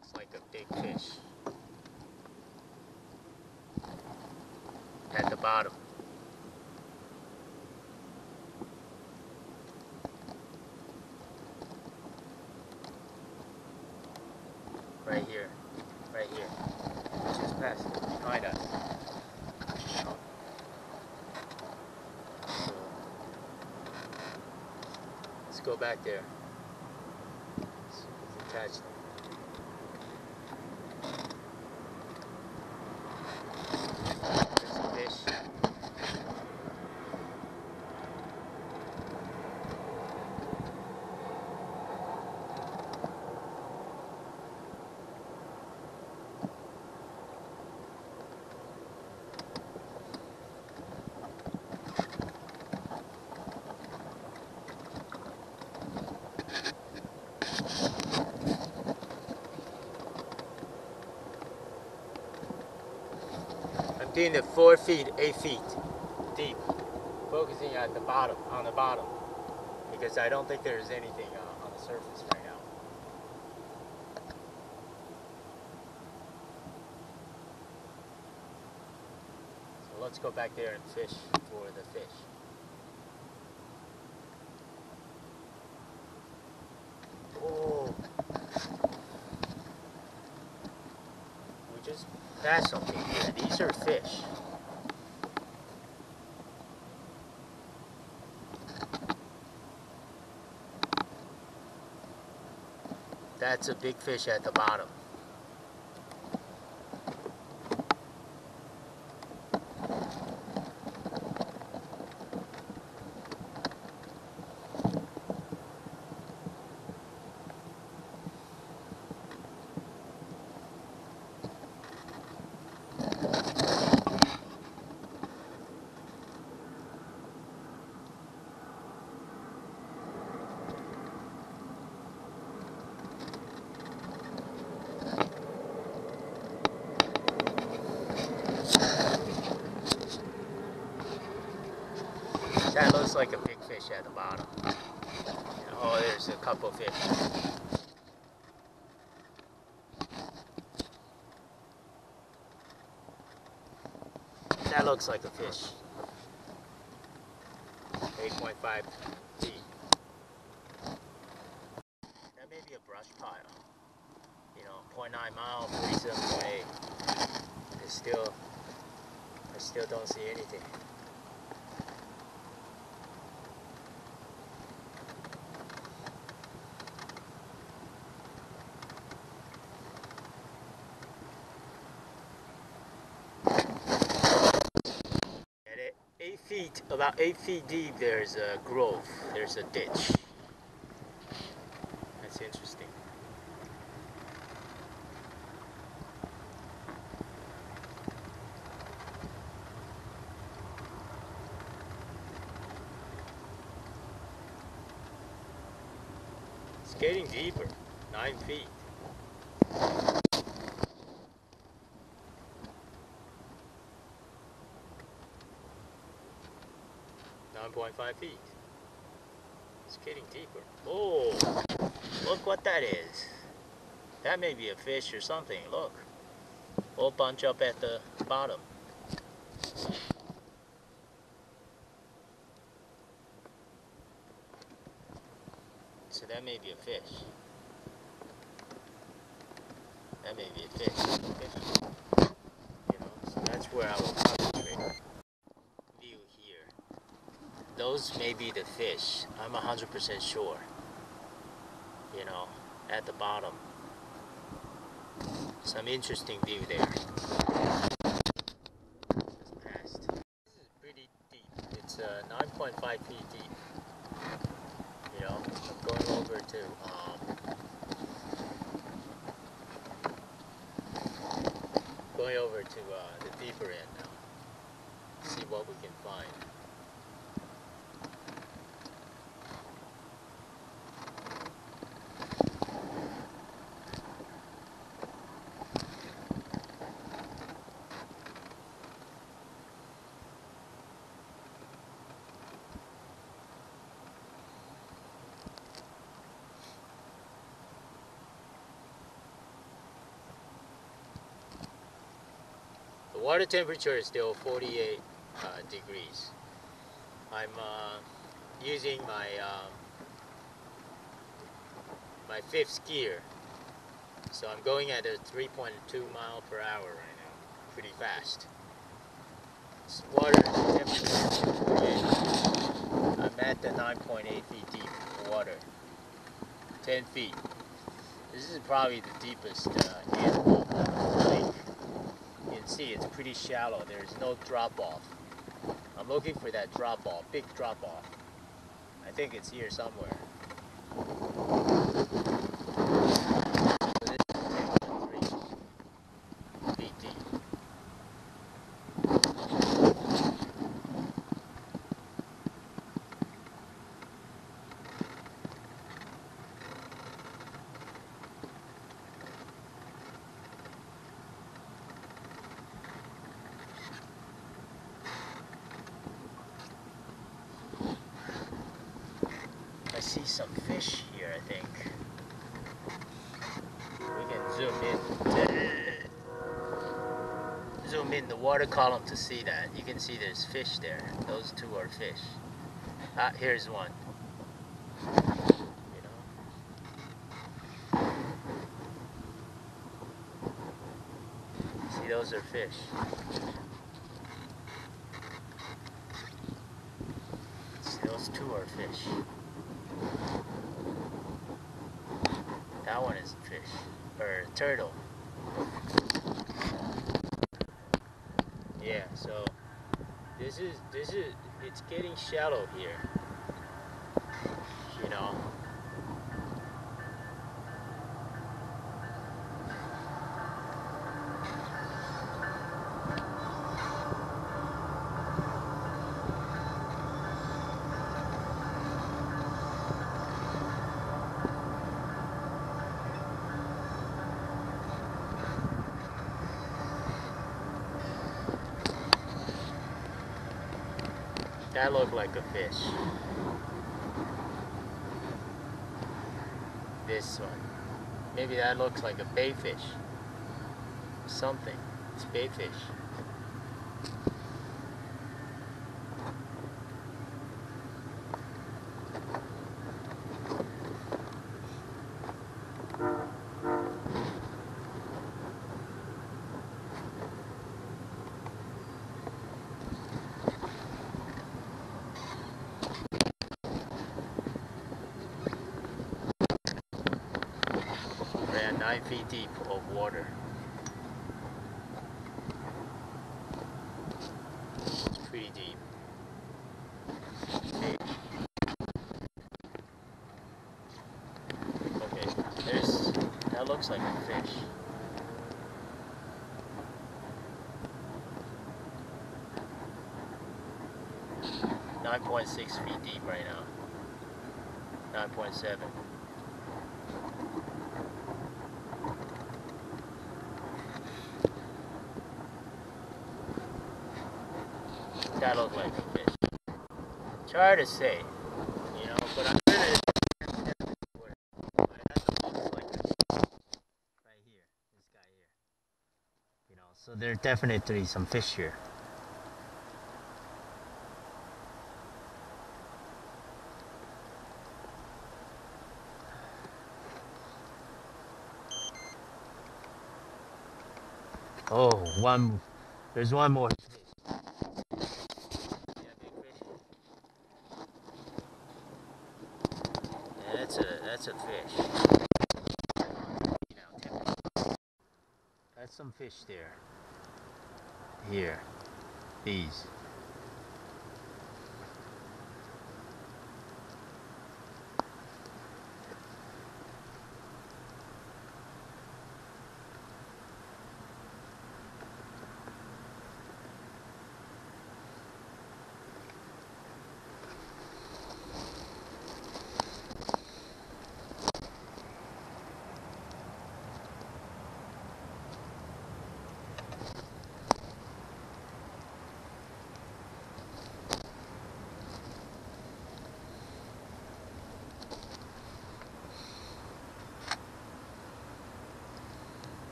Looks like a big fish. At the bottom. Right here. Right here. Just past behind us. So, let's go back there. See if we can catch them. There's a fish. I'm it four feet, eight feet deep, focusing at the bottom, on the bottom, because I don't think there's anything uh, on the surface right now. So let's go back there and fish for the fish. Oh. We just passed something here. These are fish. That's a big fish at the bottom. That looks like a big fish at the bottom. Oh, there's a couple fish. That looks like a fish. 8.5 feet. That may be a brush pile. You know, 0.9 mile, 47.8. It's still, I still don't see anything. At eight- eight feet, about eight feet deep, there's a grove. There's a ditch. That's interesting. It's getting deeper, nine feet. Nine point five feet. It's getting deeper. Oh, look what that is. That may be a fish or something. Look, all bunch up at the bottom. So that may be a fish. That may be a fish. You know, so that's where I will concentrate. View here. Those may be the fish. I'm 100% sure. You know, at the bottom. Some interesting view there. This is pretty deep. It's uh, 9.5 feet deep. You know, I'm going over to um, going over to uh, the deeper end now. See what we can find. The water temperature is still 48 uh, degrees. I'm uh, using my um, my fifth gear, so I'm going at a 3.2 mile per hour right now, pretty fast. It's water temperature is 48. I'm at the 9.8 feet deep water, 10 feet. This is probably the deepest uh, end of the lake. You can see it's pretty shallow. There's no drop off. I'm looking for that drop off, big drop off. I think it's here somewhere. So this is 10.3 feet deep. I see some fish here, I think. We can zoom in. Zoom in the water column to see that. You can see there's fish there. Those two are fish. Ah, here's one. You know? See, those are fish. Those two are fish. That one is a fish or a turtle. Yeah, so this is this is it's getting shallow here. You know. That looked like a fish. This one. Maybe that looks like a baitfish. Something. It's baitfish. Around nine feet deep of water. It's pretty deep. Okay. Okay, there's that looks like a fish. Nine point six feet deep right now. Nine point seven. That looked like a fish. It's hard to say, you know, but I'm gonna like this. right here, this guy here. You know, so there are definitely some fish here. Oh, one. There's one more. fish. Yeah, big fish. Yeah, a fish. You know. That's some fish there. Here, these.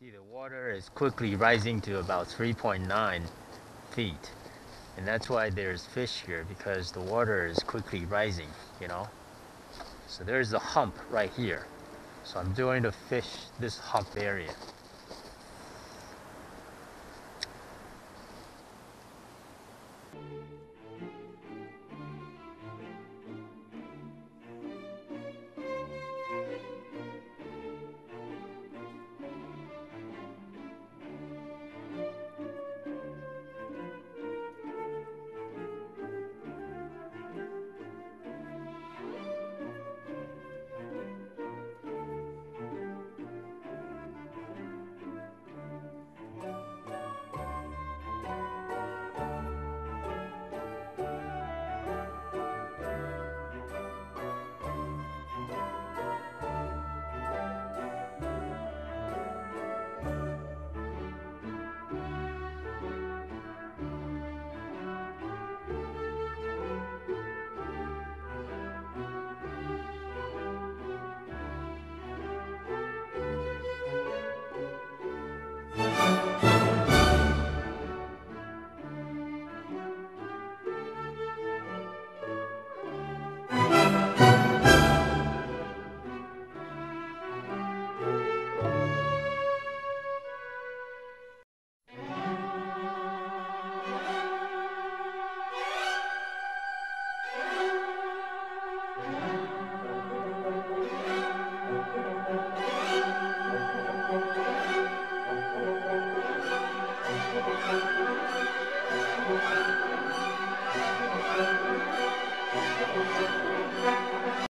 See the water is quickly rising to about 3.9 feet. And that's why there's fish here because the water is quickly rising, you know. So there's a hump right here. So I'm doing to fish this hump area.